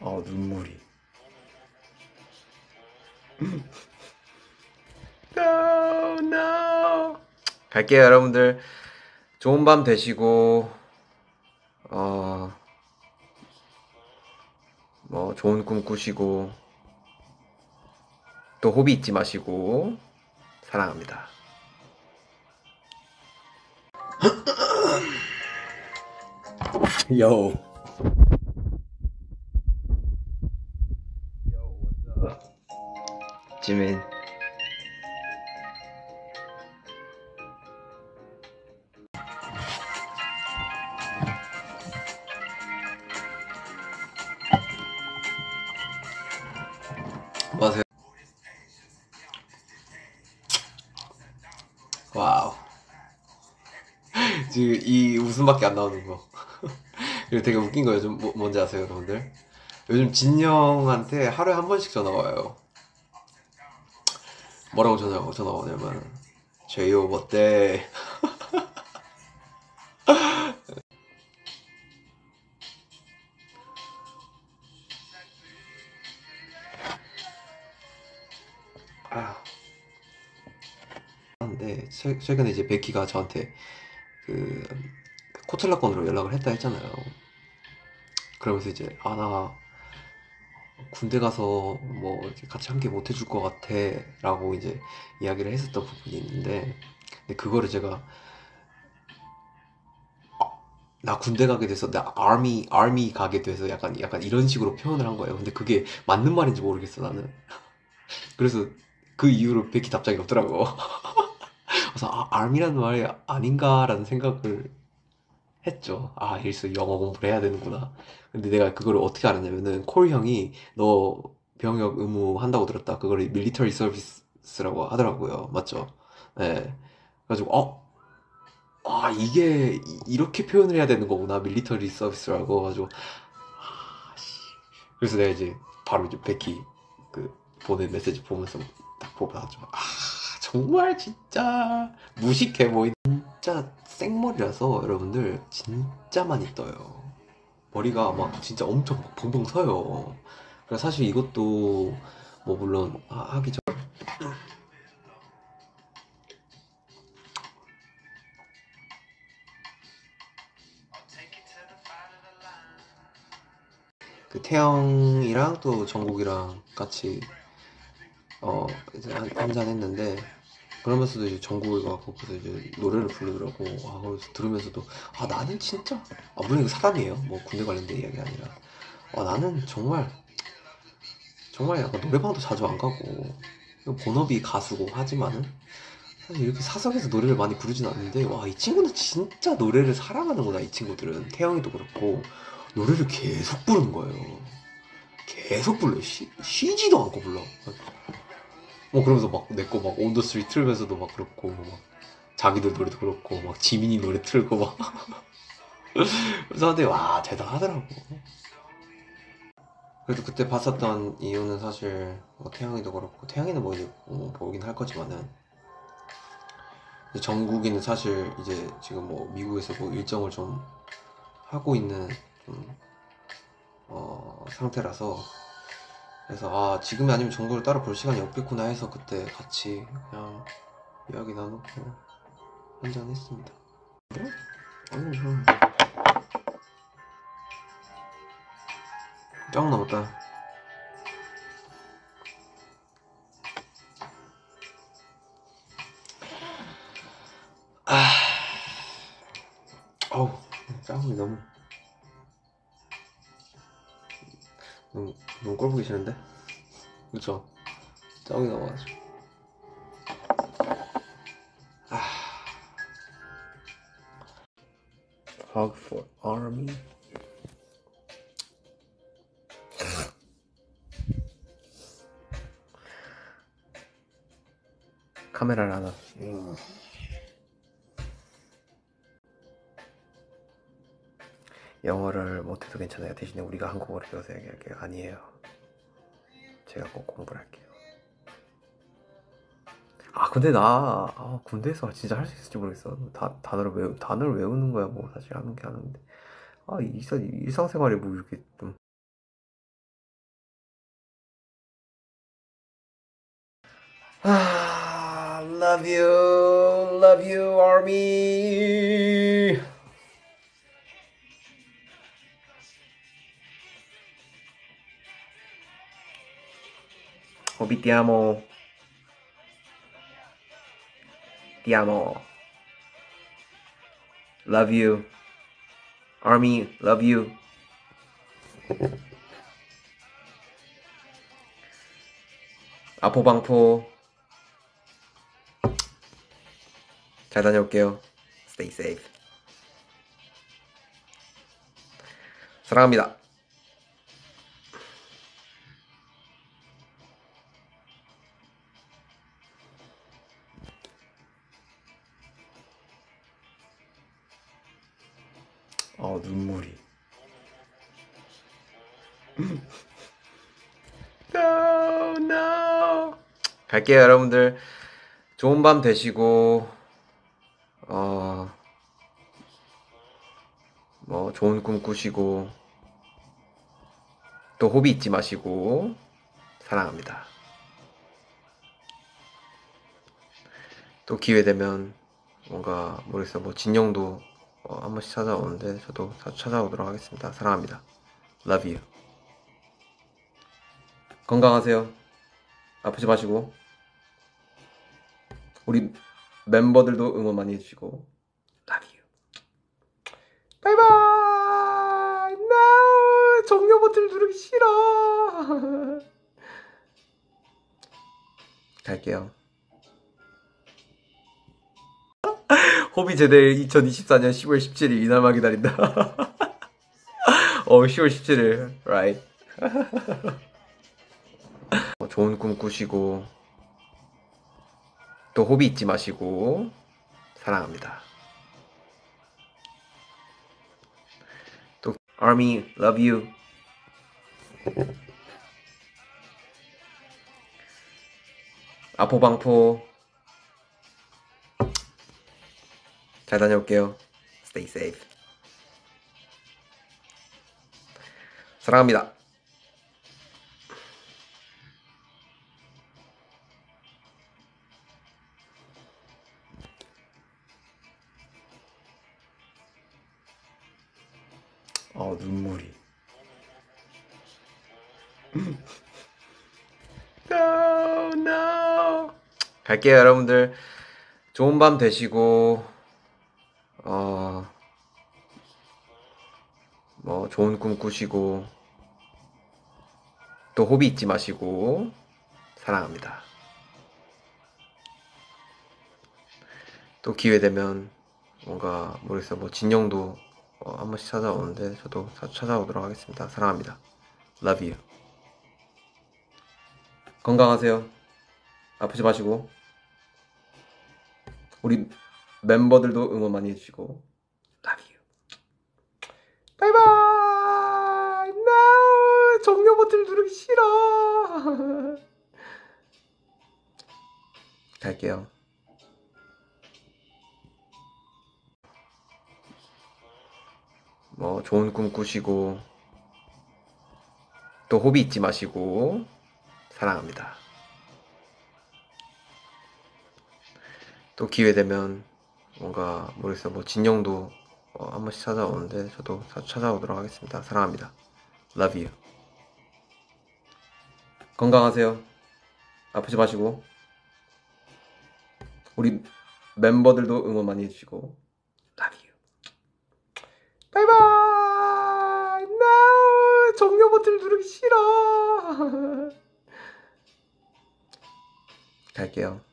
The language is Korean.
어 눈물이 no no 갈게요 여러분들 좋은 밤 되시고 어 뭐 좋은 꿈 꾸시고 또 호비 잊지 마시고 사랑합니다. Yo. 지민. 뭐 하세요? 와우. 지금 이 웃음밖에 안 나오는 거. 그리고 되게 웃긴 거 요즘 뭐, 뭔지 아세요, 여러분들? 요즘 진영한테 하루에 한 번씩 전화 와요. 뭐라고 전화, 전화 오냐면, 제이오 어때? 아. 최- 최근에 이제 베키가 저한테 그, Coachella 건으로 연락을 했다 했잖아요. 그러면서 이제, 아, 나 군대 가서 뭐 같이 함께 못 해줄 것 같아. 라고 이제 이야기를 했었던 부분이 있는데, 근데 그거를 제가, 나 군대 가게 돼서, 나 아미, 아미 가게 돼서 약간, 약간 이런 식으로 표현을 한 거예요. 근데 그게 맞는 말인지 모르겠어, 나는. 그래서 그 이후로 Becky 답장이 없더라고. 그래서, 아, army라는 말이 아닌가라는 생각을 했죠. 아, 일서 영어 공부를 해야 되는구나. 근데 내가 그걸 어떻게 알았냐면은 콜 형이 너 병역 의무 한다고 들었다. 그거를 밀리터리 서비스라고 하더라고요. 맞죠? 네. 그래가지고 어, 아 이게 이- 이렇게 표현을 해야 되는 거구나. 밀리터리 서비스라고. 가지고 아, 씨. 그래서 내가 이제 바로 이제 베키 그 보낸 메시지 보면서 딱 보면서 아 정말 진짜 무식해 보인. 진짜 생머리라서 여러분들 진짜 많이 떠요. 머리가 막 진짜 엄청 막 벙벙 서요. 그래서 사실 이것도 뭐 물론 하- 하기 전 그 태영이랑 또 정국이랑 같이 어 이제 한, 한잔 했는데 그러면서도 이제 정국이가 거기서 이제 노래를 부르더라고. 아, 그래서 들으면서도 아 나는 진짜 아 물론 이거 사람이에요. 뭐 군대 관련된 이야기 아니라 아 나는 정말 정말 약간 노래방도 자주 안 가고 본업이 가수고 하지만은 사실 이렇게 사석에서 노래를 많이 부르진 않는데 와 이 친구는 진짜 노래를 사랑하는구나 이 친구들은 태영이도 그렇고 노래를 계속 부르는 거예요. 계속 불러 쉬, 쉬지도 않고 불러. 뭐 그러면서 막 내 거 막 on the street 틀면서도 막 그렇고 막 자기들 노래도 그렇고 막 지민이 노래 틀고 막 그래서 근데 와 대단하더라고. 그래도 그때 봤었던 이유는 사실 뭐 태형이도 그렇고 태형이는 뭐 이제 뭐 보긴 할 거지만은 정국이는 사실 이제 지금 뭐 미국에서 뭐 일정을 좀 하고 있는 좀 어, 상태라서 그래서 아 지금이 아니면 정국을 따로 볼 시간이 없겠구나 해서 그때 같이 그냥 이야기 나누고 한잔 했습니다. 아니 좀짱 남았다. 아, 어우, 짱이 너무, 너무, 너무 꼴 보기 싫은데? 그쵸? 짱이 나와가지고. 아. Hug for army. 카메라를 하나. 영어를 못해도 괜찮아요. 대신에 우리가 한국어를 배워서 얘기할게요. 아니에요. 제가 꼭 공부를 할게요. 아 근데 나 아, 군대에서 진짜 할 수 있을지 모르겠어. 다, 단어를 외우 단어를 외우는 거야 뭐 사실 하는 게 아는데 아 일상 일상생활이 뭐 이렇게 좀 아, love you, love you, army. 호비 ti amo. Ti amo. Love you. Army, love you. 아포방포. 잘 다녀올게요. Stay safe. 사랑합니다. 어, 눈물이. no, no. 갈게요, 여러분들. 좋은 밤 되시고, 어, 뭐, 좋은 꿈 꾸시고, 또 호비 잊지 마시고, 사랑합니다. 또 기회 되면, 뭔가, 모르겠어요. 뭐, 진영도 어, 한 번씩 찾아오는데, 저도 자주 찾아오도록 하겠습니다. 사랑합니다. Love you. 건강하세요. 아프지 마시고. 우리 멤버들도 응원 많이 해주시고. Love you. 바이바이! No! 종료 버튼 누르기 싫어! 갈게요. 호비 제대 2024년 10월 17일 이날만 기다린다. 어, 10월 17일, right. 어, 좋은 꿈 꾸시고, 또 호비 잊지 마시고, 사랑합니다. 또, Army, love you. 아포방포. 잘 다녀올게요. Stay safe. 사랑합니다. 어, 눈물이. 갈게요, 여러분들. 좋은 밤 되시고, 뭐, 좋은 꿈 꾸시고, 또 호비 잊지 마시고, 사랑합니다. 또 기회 되면, 뭔가, 모르겠어요. 뭐, 진영도 어, 한 번씩 찾아오는데, 저도 찾아오도록 하겠습니다. 사랑합니다. Love you. 건강하세요. 아프지 마시고. 우리 멤버들도 응원 많이 해주시고. 바이바이! No! 종료 버튼 누르기 싫어! 갈게요. 뭐, 좋은 꿈 꾸시고, 또 호비 잊지 마시고, 사랑합니다. 또 기회 되면, 뭔가, 모르겠어요. 뭐, 진영도 어, 한 번씩 찾아오는데, 저도 찾아오도록 하겠습니다. 사랑합니다. Love you. 건강하세요. 아프지 마시고. 우리 멤버들도 응원 많이 해주시고. Love you. 바이바이! No! 종료 버튼 누르기 싫어! 갈게요.